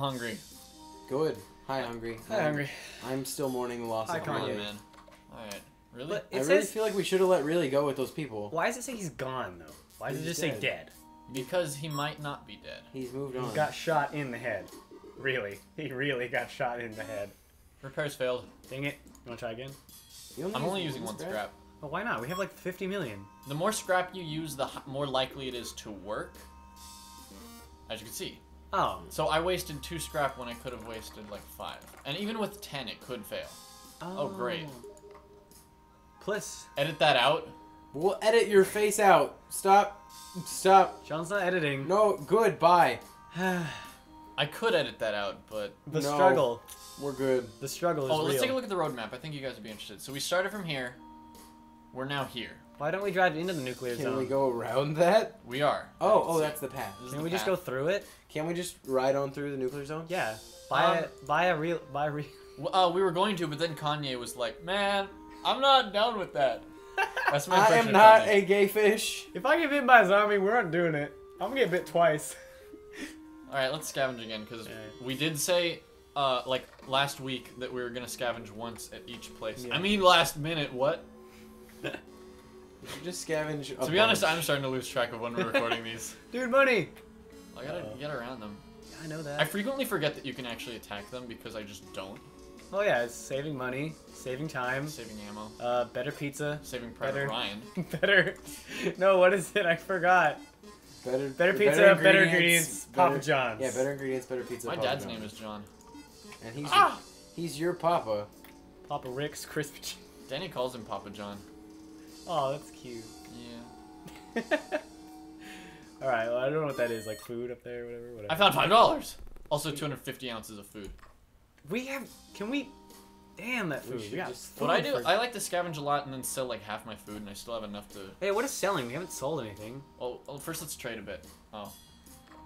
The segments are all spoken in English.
hungry. Good. Hi, hungry. Hi, I'm- hungry. I'm still mourning the loss Hi, of Come on, man. Alright. Really? I it really feel like we should have let really go with those people. Why does it say he's gone though? Why does it He's just say dead. dead? Because he might not be dead. He's moved on. He on. got shot in the head. Really, he really got shot in the head. Repairs failed. Dang it! You wanna try again? You I'm only using one scrap. Well, why not? We have like 50 million. The more scrap you use, the h- more likely it is to work. As you can see. Oh. So I wasted two scrap when I could have wasted like five. And even with ten, it could fail. Oh, great. Oh. Plus, Edit that out. We'll edit your face out. Stop. Stop. John's not editing. No. Good. Bye. I could edit that out, but the No. struggle. We're good. The struggle is oh, real. let's take a look at the roadmap. I think you guys would be interested. So we started from here. We're now here. Why don't we drive into the nuclear zone? Can zone? we go around that? We are. Oh, oh, can that's the path. This is Can the we just path. go through it? Can we just ride on through the nuclear zone? Yeah. Buy Um, a buy a real buy a real. W- Uh, we were going to, but then Kanye was like, "Man, I'm not down with that." That's my I impression am of not Kanye. a gay fish. If I get bit by a zombie, we're not doing it. I'm gonna get bit twice. All right, let's scavenge again because Alright. we did say, uh, like last week that we were gonna scavenge once at each place. Yeah. I mean, last minute. What? We should just scavenge. a to be honest. I'm starting to lose track of when we're recording these. Dude, money. I gotta Uh-oh. get around them. I know that. I frequently forget that you can actually attack them because I just don't. oh yeah, it's saving money, saving time, Saving ammo, uh, better pizza, saving Private Better. Ryan. better. No, what is it? I forgot. better, Better pizza, better ingredients, Papa better- John's. Yeah, better ingredients, better pizza. My Papa dad's John's. name is John. And he's Ah! he's your papa. Papa Rick's crispy. Danny calls him Papa John. Oh, that's cute. Yeah. All right, well, I don't know what that is, like food up there, whatever, whatever. I found five dollars. Also, 250 ounces of food. We have. Can we? Damn that food. should We got just- food What I do, for- I like to scavenge a lot and then sell like half my food, and I still have enough to. Hey, what is selling? We haven't sold anything. Oh, well, first let's trade a bit. Oh,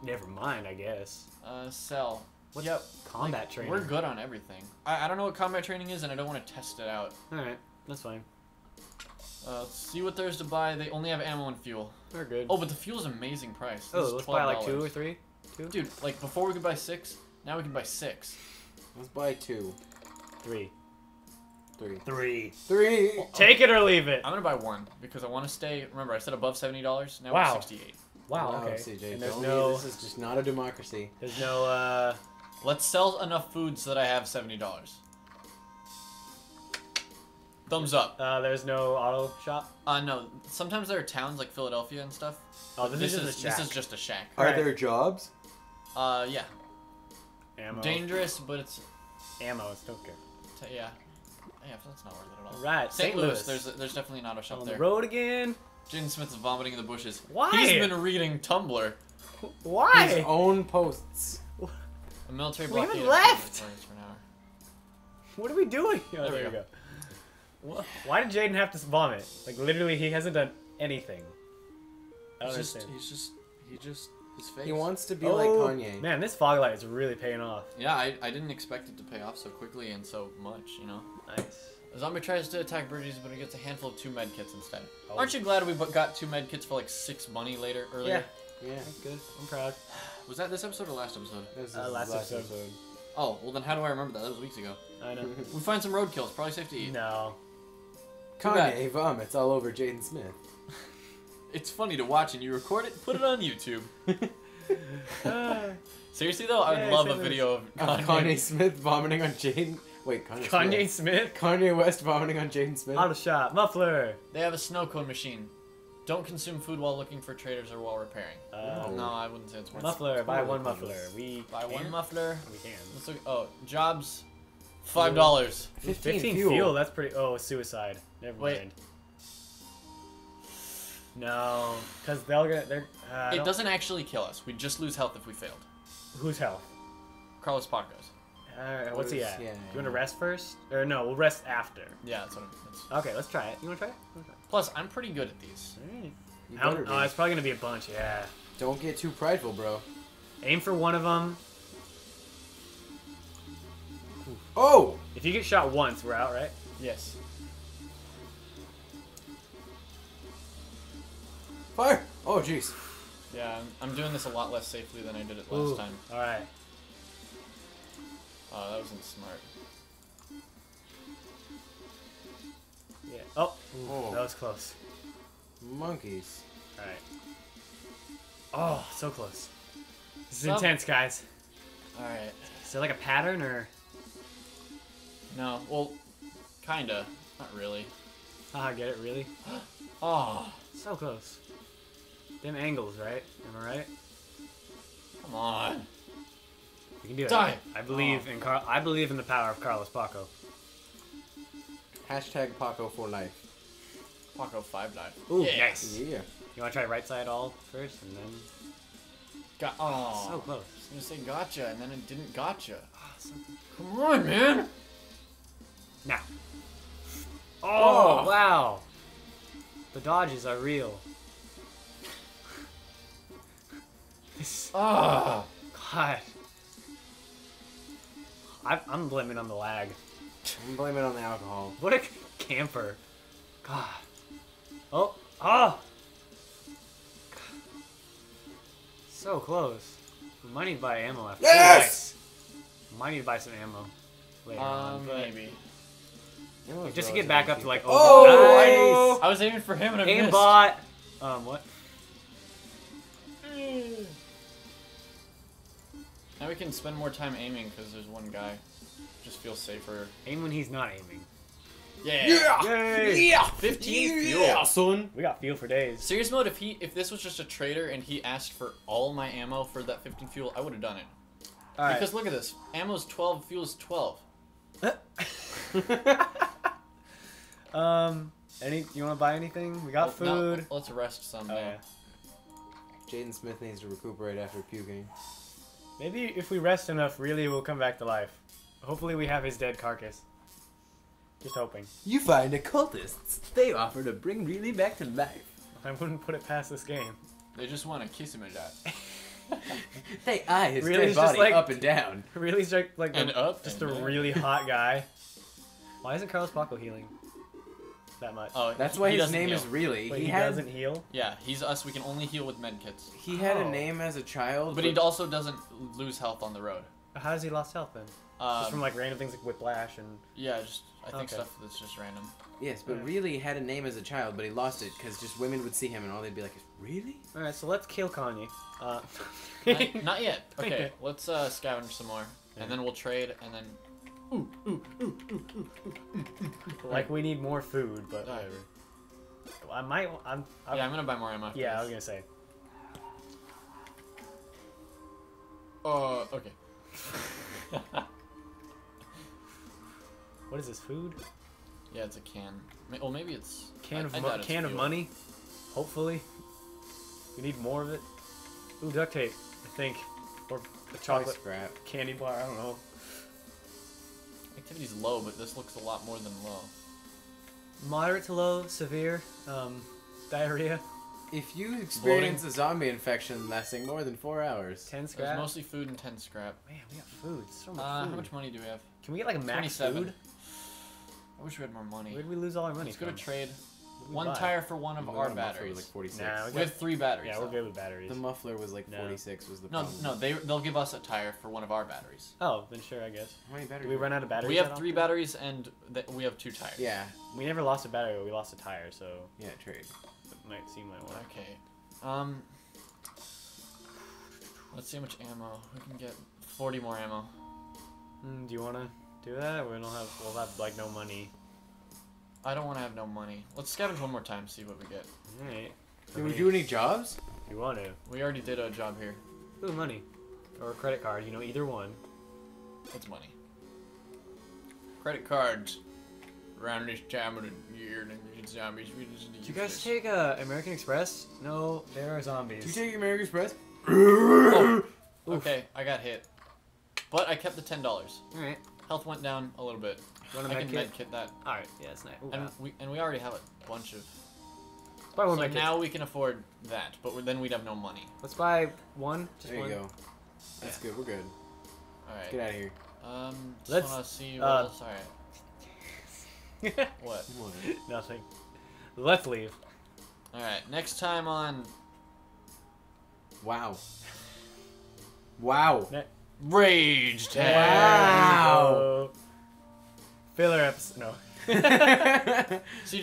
Never mind, I guess. uh, sell. What's Yep. combat Like, training? We're good on everything. I, I don't know what combat training is, and I don't want to test it out. All right, that's fine. Uh, let's see what there's to buy. They only have ammo and fuel. They're good. Oh, but the fuel's amazing price. This Oh, let's buy like two or three. Two, Dude, like before we could buy six, now we can buy six. Let's buy two, three, three, three. three. Take it or leave it. I'm gonna buy one because I want to stay. Remember, I said above seventy dollars. Now Wow. we're sixty-eight. Wow. Wow, okay. CJ, and there's don't no. be- This is just not a democracy. There's no. uh... Let's sell enough food so that I have seventy dollars. Thumbs up. Uh, there's no auto shop. Uh, no. Sometimes there are towns like Philadelphia and stuff. Oh, this, this is is a shack. this is just a shack. Are Right. there jobs? Uh, yeah. ammo. Dangerous, but it's Ammo. It's don't care. t- yeah. Yeah, that's not worth it at all. Right, St. St. Louis. Louis. There's there's definitely an auto shop On there. the road again. Jaden Smith's vomiting in the bushes. Why? He's been reading Tumblr. Why? His own posts. A military We blockade. haven't left! for an hour. What are we doing? Oh, There there, we we go. go. What? Why did Jaden have to vomit? Like literally, he hasn't done anything. I don't He's just, understand. he's just, he just, his face. He wants to be oh, like Kanye. Man, this fog light is really paying off. Yeah, I, I didn't expect it to pay off so quickly and so much, you know? Nice. A zombie tries to attack Bridges, but he gets a handful of two med kits instead. Oh. Aren't you glad we got two med kits for like six money later earlier? Yeah. That's good. I'm proud. Was that this episode or last episode? This is Uh, last episode. Oh, well then how do I remember that? That was weeks ago. I know. We find some roadkill. It's probably safe to eat. no. Too bad. Kanye vomits all over Jaden Smith. It's funny to watch and you record it, put it on YouTube. Ah, Seriously though, I would Yeah, love same a video of Of Kanye. Kanye Smith vomiting on Jaden. Wait, Kanye. Kanye Smith. Smith. Kanye West vomiting on Jaden Smith. Auto shop. Muffler. They have a snow cone machine. Don't consume food while looking for traders or while repairing. Uh, No. No, I wouldn't say it's worth it. Muffler. Buy one muffler. We Buy one can? muffler. We can. Let's look. Oh, jobs. Five dollars. 15, 15 fuel. fuel. That's pretty. Oh, suicide. Never Wait. mind. No, because they'll get. They're. Uh, It doesn't actually kill us. We just lose health if we failed. Whose health? Carlos Pacos. Alright, what's he at? yeah, you want to rest first? Or no, we'll rest after. Yeah, that's what. I'm, that's... Okay, let's try it. You want to try it? You try it? Plus, I'm pretty good at these. Alright. You How- better be. Oh, it's probably gonna be a bunch. Yeah. Don't get too prideful, bro. Aim for one of them. Oh! If you get shot once, we're out, right? Yes. Fire! Oh, jeez. Yeah, I'm, I'm doing this a lot less safely than I did it last Ooh, time. All right. Oh, that wasn't smart. Yeah. Oh, ooh, Oh. that was close. Monkeys. All right. Oh, so close. This is Some- intense, guys. All right. Is there like a pattern or? No. Well, kinda. Not really. Ah, get it? Really? Oh, So close. Them angles, right? Am I right? come on. We can do it. Die. I believe in Car- I believe in the power of Carlos Paco. Hashtag Paco for life. Paco five dive. Ooh, yeah. nice. Yeah. You want to try right side all first, and then Got. Oh. so close. I was gonna say gotcha, and then it didn't gotcha. Ah, Come on, man. Now. Oh. Oh wow. The dodges are real. This Ah. God. I, I'm blaming on the lag. I'm blaming on the alcohol. What a camper. God. Oh. Oh. So close. We might need to buy ammo after Yes! this. Might need to buy some ammo later on. Um, But maybe. just to get back up to like Oh! nice! I was aiming for him and I nice. missed. Aimbot. Um, what? Now we can spend more time aiming because there's one guy. Just feels safer. Aim when he's not aiming. Yeah. Yeah! Yay! Yeah! 15 fuel. Yeah, son! We got fuel for days. Serious mode, if he if this was just a trader and he asked for all my ammo for that 15 fuel, I would have done it. All right. Because look at this. Ammo's 12, fuel's 12. um, any? You want to buy anything? We got Well, now, food. let's rest some Oh, yeah. Jaden Smith needs to recuperate after puking. Maybe if we rest enough, really will come back to life. Hopefully, we have his dead carcass. Just hoping. You find occultists. They offer to bring really back to life. I wouldn't put it past this game. They just want to kiss him and die. They eye his Really? dead just body like- up and down. Really, like, like And a, up just and a down. really hot guy. Why isn't Carlos Paco healing that much? Oh, That's he- why he his doesn't name heal. is really. Wait, he, he, had doesn't heal. Yeah, he's us. We can only heal with med kits. he had a Oh. name as a child, But he also doesn't lose health on the road. How has he lost health then? Um, just from like random things like whiplash and. yeah, just I think Okay. stuff that's just random. yes, but Yeah. really had a name as a child, but he lost it because just women would see him and all they'd be like, Is "Really?" All right, so let's kill Kanye. Uh, not, not yet. Okay, Okay. let's uh, scavenge some more, Yeah. and then we'll trade, and then. Ooh, ooh, ooh, ooh, ooh, ooh. like we need more food, but whatever. I might. I'm. I'm Yeah, I'm gonna buy more ammo. yeah, I was gonna say. Uh, okay. What is this food? yeah, it's a can. Well, maybe it's Can I- of I can of fuel. money. Hopefully, we need more of it. Ooh, duct tape. I think, or a Probably chocolate scrap. candy bar. I don't know. Activity's low, but this looks a lot more than low. Moderate to low, severe, um, diarrhea. If you experience a zombie infection lasting more than four hours, Ten scrap. There's scrap. mostly food and 10 scrap. Man, we got food. So much Uh, food. how much money do we have? Can we get like a max food? I wish we had more money. Where'd we lose all our money Let's go to trade. What did we One buy? tire for one of our muffler was batteries. like 46. Nah, we we have three batteries. Yeah, we're though. good with batteries. the muffler was like No. 46 was the No, problem. no, they they'll give us a tire for one of our batteries. Oh, then sure, I guess. How many batteries? Did we run out of batteries? we have three often? batteries and th- we have two tires. Yeah, We never lost a battery, but we lost a tire, so yeah, trade. it might seem like one. Okay. Um. Let's see how much ammo we can get. Forty more ammo. Mm, do you want to do that? We don't have. We'll have like no money. I don't want to have no money. Let's scavenge one more time. See what we get. All right. Did we do any jobs? If you want to, We already did a job here. ooh, money, or a credit card. You know, either one. It's money? Credit cards. Around this time of the year, the zombies. We just Did you guys take uh, American Express? No, there are zombies. Did you take American Express? Okay, I got hit, but I kept the ten dollars. All right. Health went down a little bit. You want a I med can kit? med kit that, All right. Yeah, it's nice. Ooh, and wow. we and we already have a bunch of. buy one So med kit. now we can afford that, but we're, then we'd have no money. Let's buy one. Just There you one. go. That's good. We're good. All right. Get out of here. Um, just Let's, wanna see what uh, else. All right. What? Nothing. Let's leave. All right. Next time on Wow. Wow. Ne- Rage There tag. Wow. we go. Filler episode. No. See,